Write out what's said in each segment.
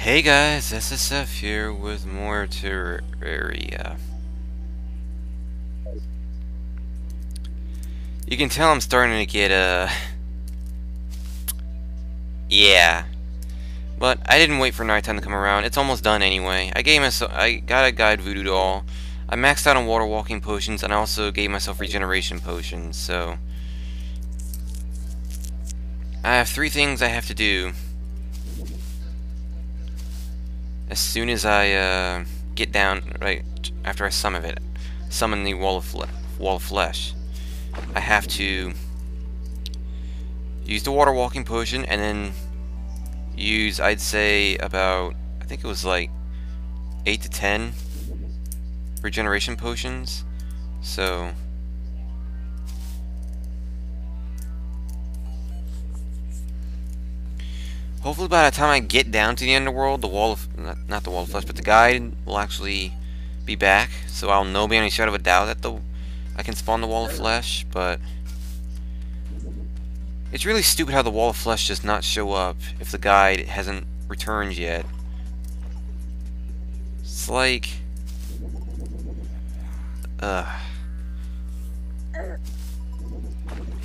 Hey guys, SSF here with more Terraria. You can tell I'm starting to get, uh... Yeah. But I didn't wait for nighttime to come around. It's almost done anyway. I gave myself... I got a guide voodoo doll. I maxed out on water walking potions, and I also gave myself regeneration potions, so... I have three things I have to do. As soon as I uh, get down, right after I summon it, summon the wall of wall of flesh, I have to use the water walking potion and then use, I'd say, about I think it was like eight to ten regeneration potions. So Hopefully by the time I get down to the underworld, the wall of, not, not the wall of flesh, but the guide will actually be back. So I'll know beyond a shadow of a doubt that the I can spawn the wall of flesh, but it's really stupid how the wall of flesh does not show up if the guide hasn't returned yet. It's like... Ugh. Yeah,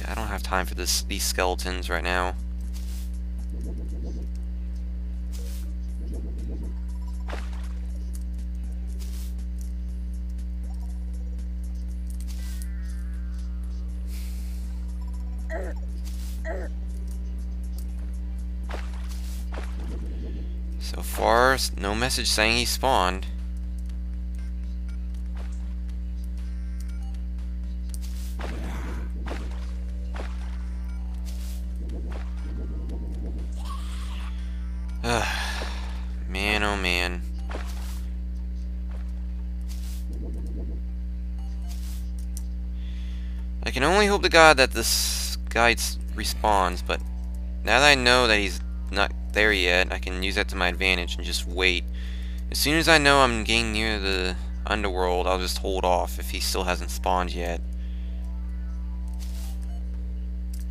I don't have time for this these skeletons right now. Far, no message saying he spawned. man, oh man. I can only hope to God that this guy respawns, but now that I know that he's not there yet, I can use that to my advantage and just wait. As soon as I know I'm getting near the underworld, I'll just hold off if he still hasn't spawned yet.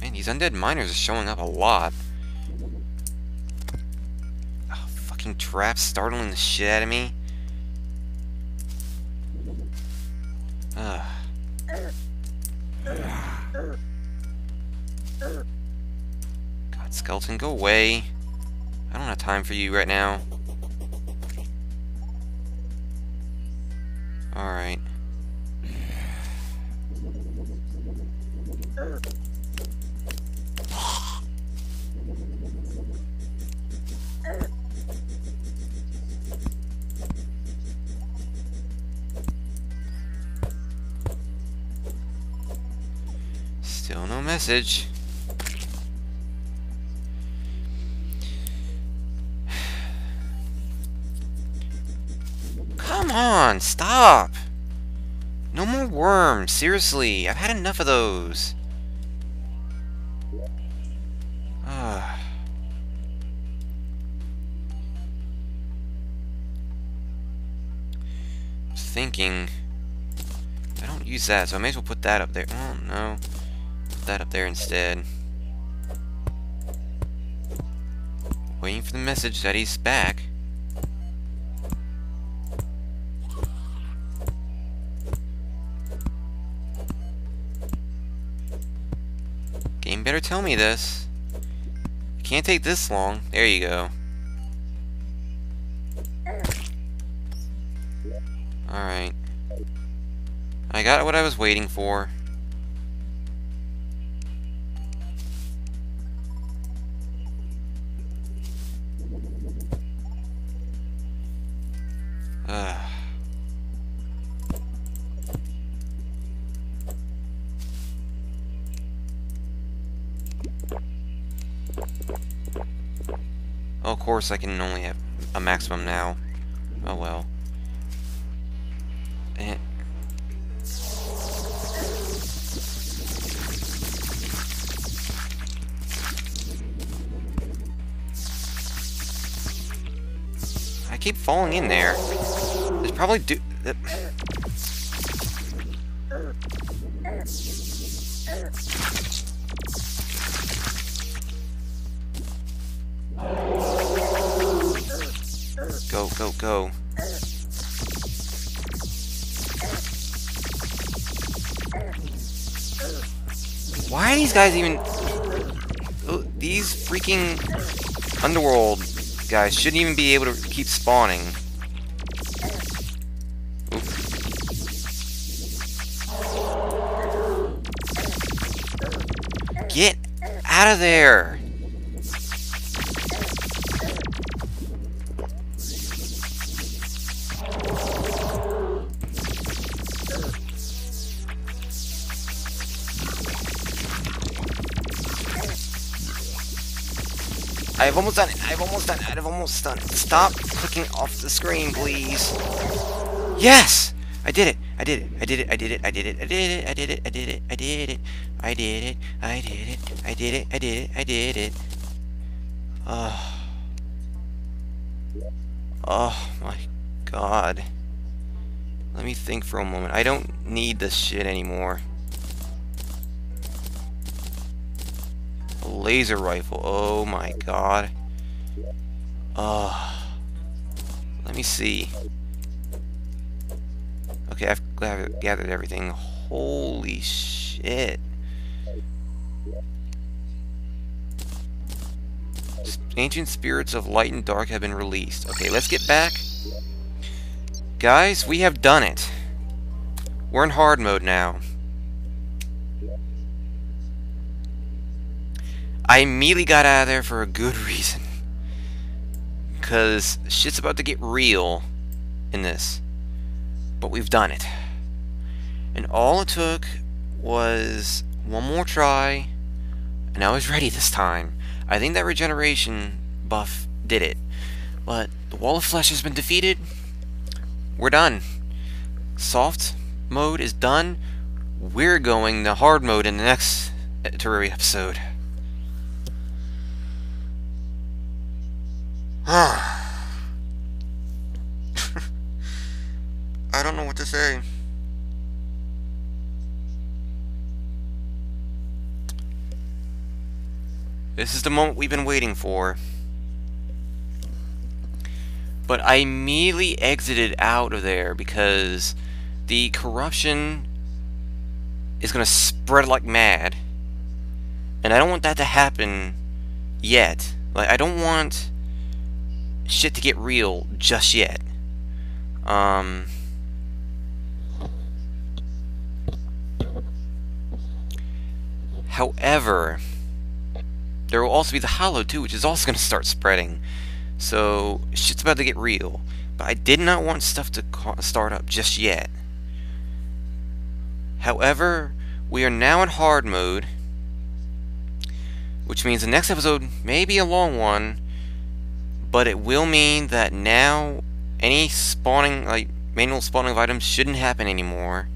Man, these undead miners are showing up a lot. Oh, fucking traps startling the shit out of me. Ugh. God, skeleton, go away. I don't have time for you right now. Alright. Still no message. On, stop! No more worms, seriously, I've had enough of those. Ah. thinking I don't use that, so I may as well put that up there. Oh no. Put that up there instead. Waiting for the message that he's back. Better tell me this. It can't take this long. There you go. Alright. I got what I was waiting for. Ugh. Of course I can only have a maximum now. Oh well. Eh. I keep falling in there. There's probably do. Go. Why are these guys even... Oh, these freaking underworld guys shouldn't even be able to keep spawning. Get out of there! I've almost done it. I've almost done it. I've almost done it. Stop clicking off the screen, please. Yes! I did it. I did it. I did it. I did it. I did it. I did it. I did it. I did it. I did it. I did it. I did it. I did it. I did it. I did it. Oh. Oh my god. Let me think for a moment. I don't need this shit anymore. Laser rifle. Oh my god. Oh. Let me see. Okay, I've gathered everything. Holy shit. Ancient spirits of light and dark have been released. Okay, let's get back. Guys, we have done it. We're in hard mode now. I immediately got out of there for a good reason. Because shit's about to get real in this. But we've done it. And all it took was one more try, and I was ready this time. I think that regeneration buff did it. But the Wall of Flesh has been defeated. We're done. Soft mode is done. We're going to hard mode in the next Terraria episode. I don't know what to say. This is the moment we've been waiting for. But I immediately exited out of there because the corruption is going to spread like mad. And I don't want that to happen yet. Like, I don't want shit to get real just yet. Um... However, there will also be the Hollow too, which is also going to start spreading. So, shit's about to get real. But I did not want stuff to start up just yet. However, we are now in hard mode, which means the next episode may be a long one, but it will mean that now any spawning, like manual spawning of items shouldn't happen anymore.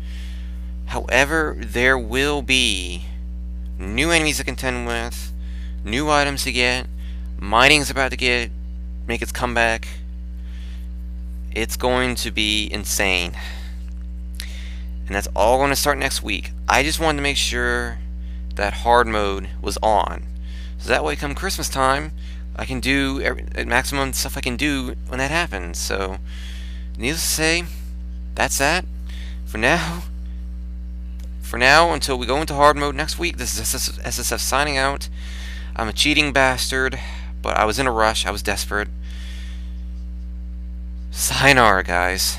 However, there will be new enemies to contend with, new items to get, mining's about to get make its comeback. It's going to be insane. And that's all going to start next week. I just wanted to make sure that hard mode was on. So that way come Christmas time, I can do every, maximum stuff I can do when that happens. So, needless to say, that's that. For now, for now, until we go into hard mode next week, this is SSF signing out. I'm a cheating bastard, but I was in a rush. I was desperate. Sayonara, guys.